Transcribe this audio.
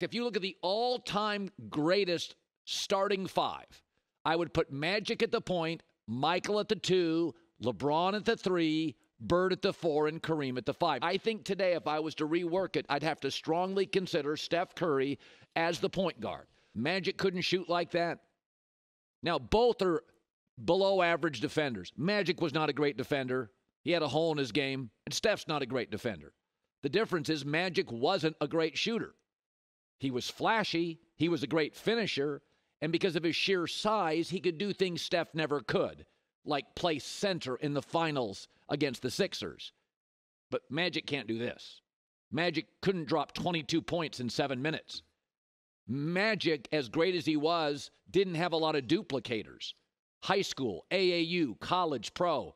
If you look at the all time greatest starting five, I would put Magic at the point, Michael at the two, LeBron at the three, Bird at the four, and Kareem at the five. I think today, if I was to rework it, I'd have to strongly consider Steph Curry as the point guard. Magic couldn't shoot like that. Now, both are below average defenders. Magic was not a great defender. He had a hole in his game, and Steph's not a great defender. The difference is Magic wasn't a great shooter. He was flashy, he was a great finisher, and because of his sheer size, he could do things Steph never could, like play center in the finals against the Sixers. But Magic can't do this. Magic couldn't drop 22 points in seven minutes. Magic, as great as he was, didn't have a lot of duplicators. High school, AAU, college, pro.